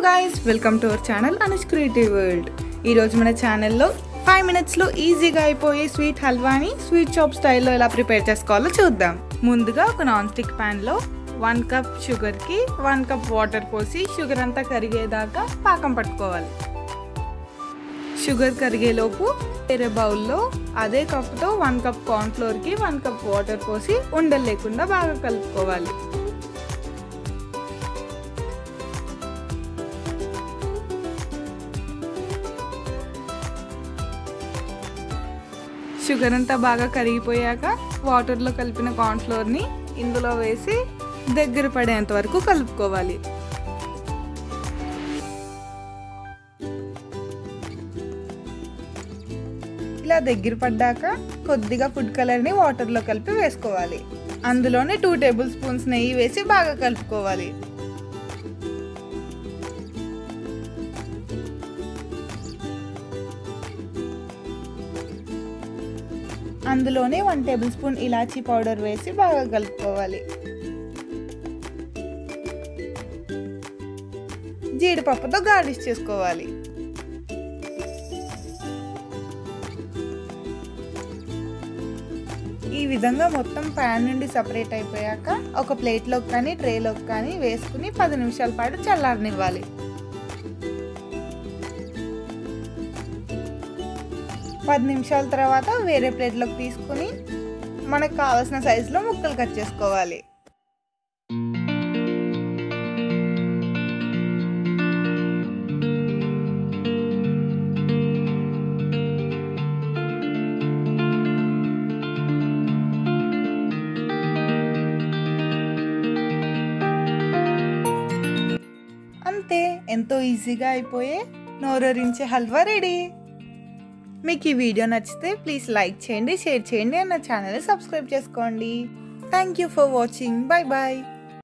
Hello guys welcome to our channel Anush creative world ఈరోజు మన ఛానల్లో ఫైవ్ మినిట్స్లో ఈజీగా అయిపోయే స్వీట్ హల్వాని స్వీట్ షాప్ స్టైల్లో ఎలా ప్రిపేర్ చేసుకోవాలో చూద్దాం. ముందుగా ఒక నాన్ స్టిక్ ప్యాన్లో వన్ కప్ షుగర్కి వన్ కప్ వాటర్ పోసి షుగర్ అంతా కరిగేదాకా పాకం పట్టుకోవాలి. షుగర్ కరిగేలోపు వేరే బౌల్లో అదే కప్తో వన్ కప్ కార్న్ఫ్లోర్కి వన్ కప్ వాటర్ పోసి ఉండలు లేకుండా బాగా కలుపుకోవాలి. షుగర్ అంతా బాగా కరిగిపోయాక వాటర్లో కలిపిన కార్న్ఫ్లోర్ని ఇందులో వేసి దగ్గర పడేంత వరకు కలుపుకోవాలి. ఇలా దగ్గర పడ్డాక కొద్దిగా ఫుడ్ కలర్ని వాటర్లో కలిపి వేసుకోవాలి. అందులోనే టూ టేబుల్ స్పూన్స్ నెయ్యి వేసి బాగా కలుపుకోవాలి. అందులోనే వన్ టేబుల్ స్పూన్ ఇలాచీ పౌడర్ వేసి బాగా కలుపుకోవాలి. జీడిపప్పుతో గార్నిష్ చేసుకోవాలి. ఈ విధంగా మొత్తం ప్యాన్ నుండి సపరేట్ అయిపోయాక ఒక ప్లేట్లోకి కానీ ట్రేలోకి కానీ వేసుకుని పది నిమిషాల పాటు చల్లారనివ్వాలి. పది నిమిషాల తర్వాత వేరే ప్లేట్లోకి తీసుకుని మనకు కావాల్సిన సైజులో ముక్కలు కట్ చేసుకోవాలి. అంతే ఎంతో ఈజీగా అయిపోయే నోరూరించే హల్వా రెడీ. మీకు ఈ వీడియో నచ్చితే ప్లీజ్ లైక్ చేయండి షేర్ చేయండి అండ్ నా ఛానల్ని సబ్స్క్రైబ్ చేసుకోండి. Thank you for watching bye bye